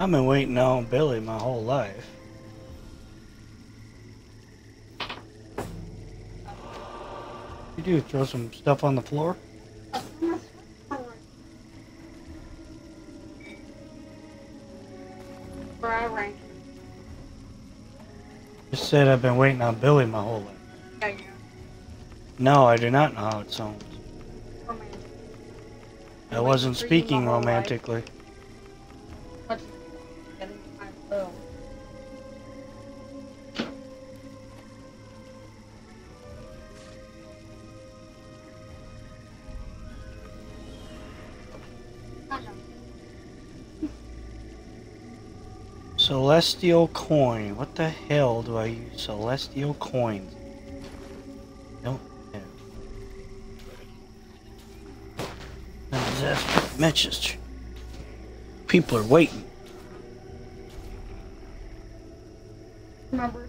I've been waiting on Billy my whole life. Did you do throw some stuff on the floor? Just said I've been waiting on Billy my whole life. No, I do not know how it sounds. I wasn't speaking romantically. Celestial coin. What the hell do I use celestial coins? Don't disaster message. People are waiting. Remember,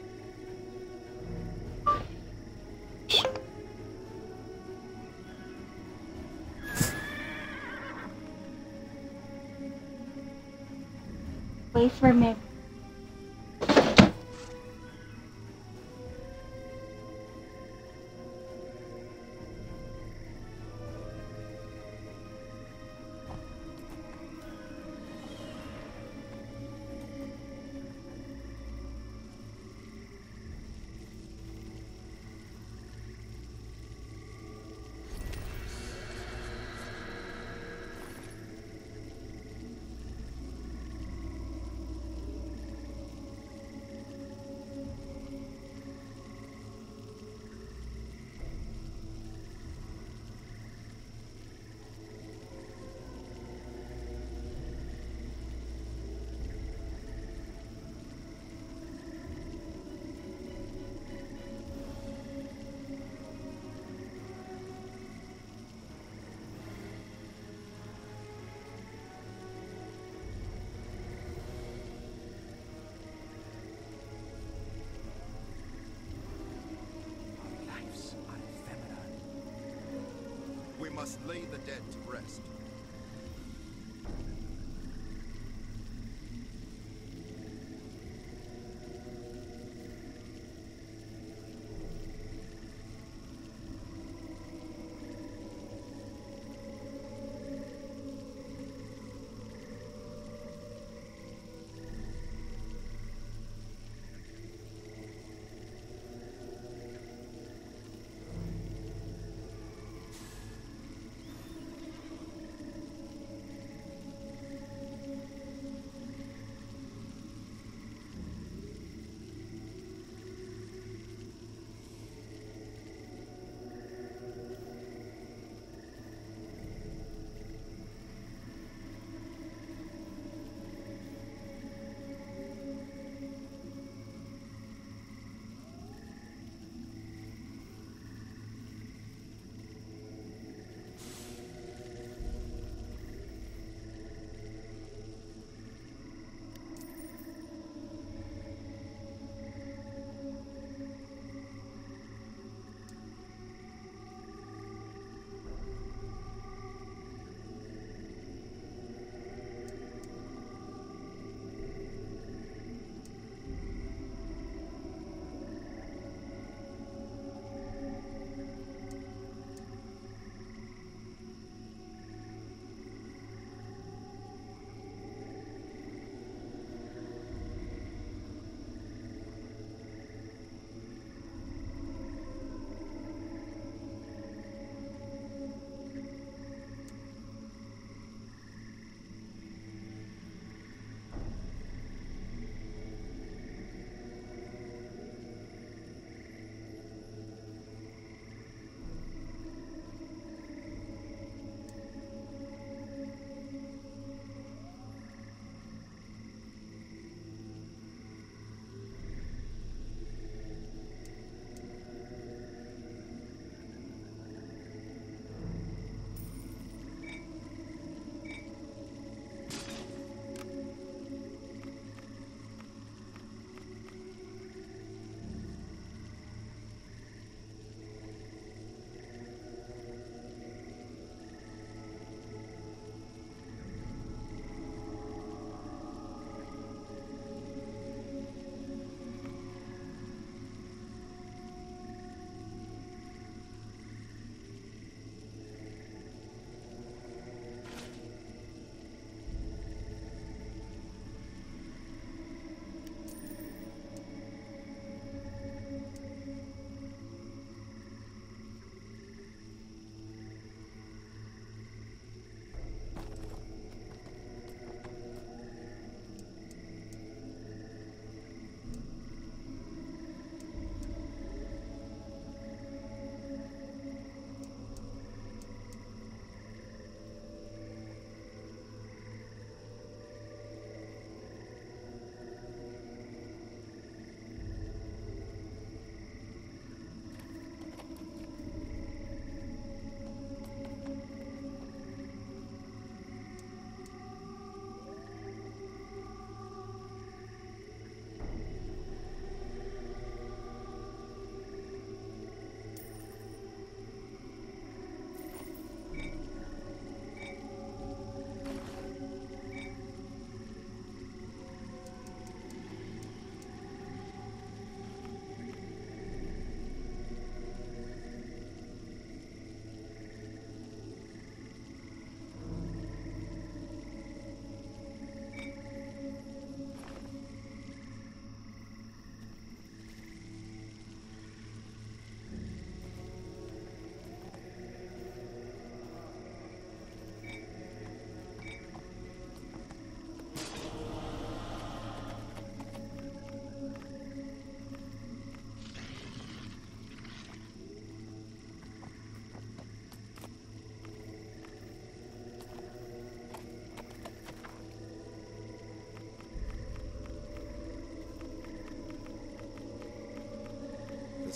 place where Meg must lay the dead to rest.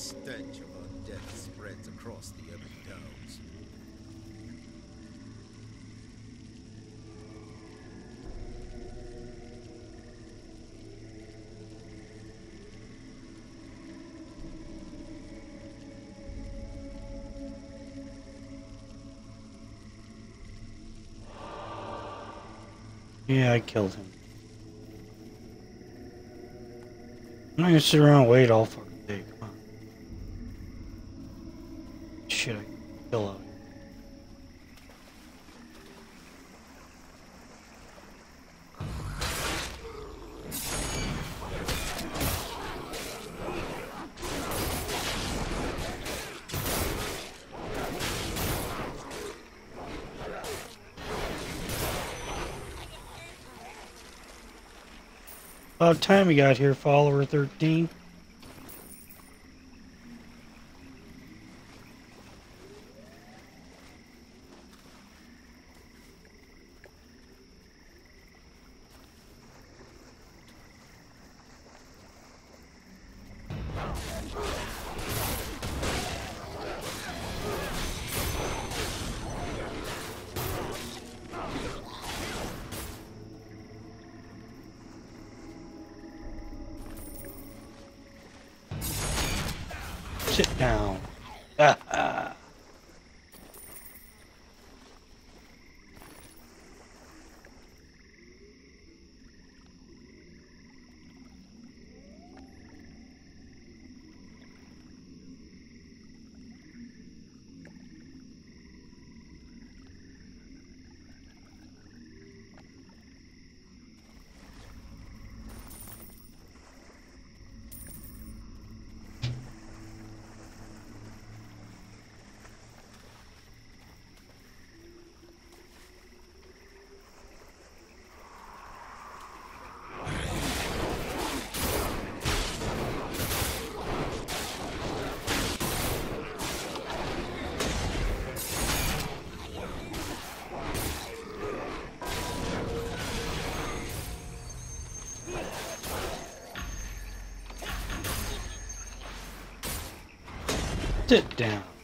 Stench of our death spreads across the Ebon Downs. Yeah, I killed him. I'm not gonna sit around and wait all fucking About time we got here, follower 13. Sit down. Ah, ah. Sit down.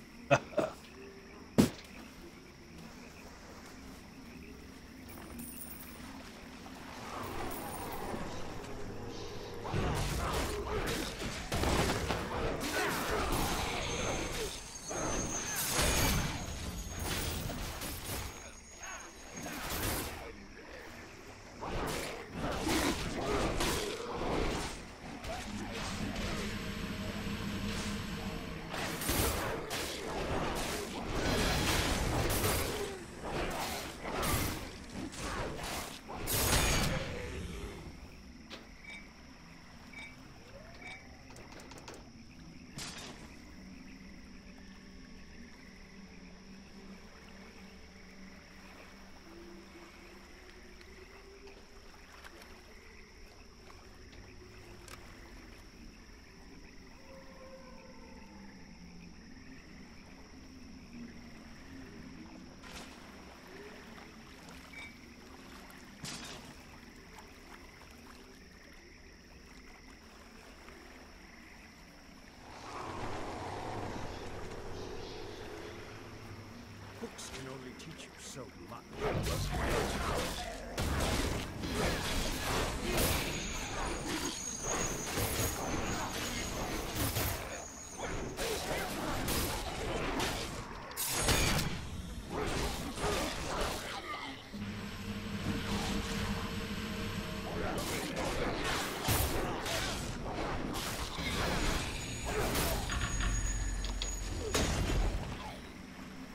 Books can only teach you so much.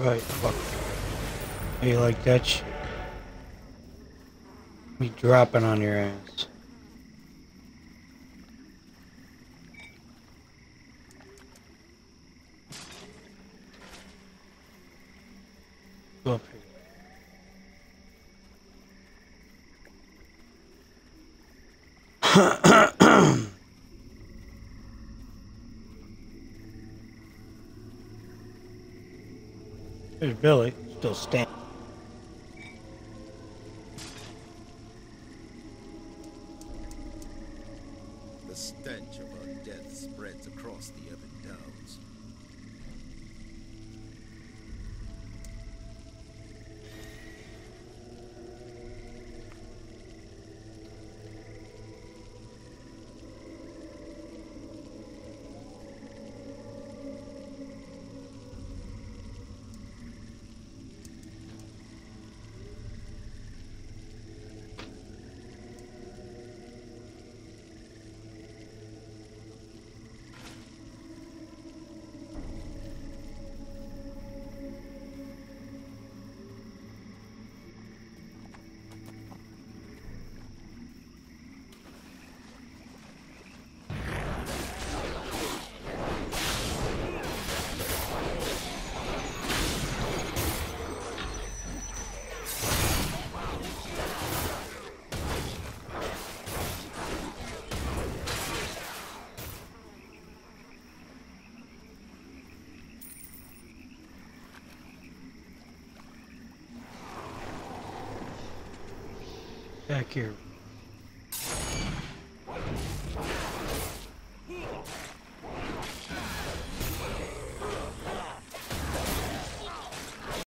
Right, fuck. You like that shit? Me dropping on your ass. Go up here. There's Billy, still standing. The stench of our death spreads across the Ebon Downs. Back here.